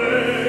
praise.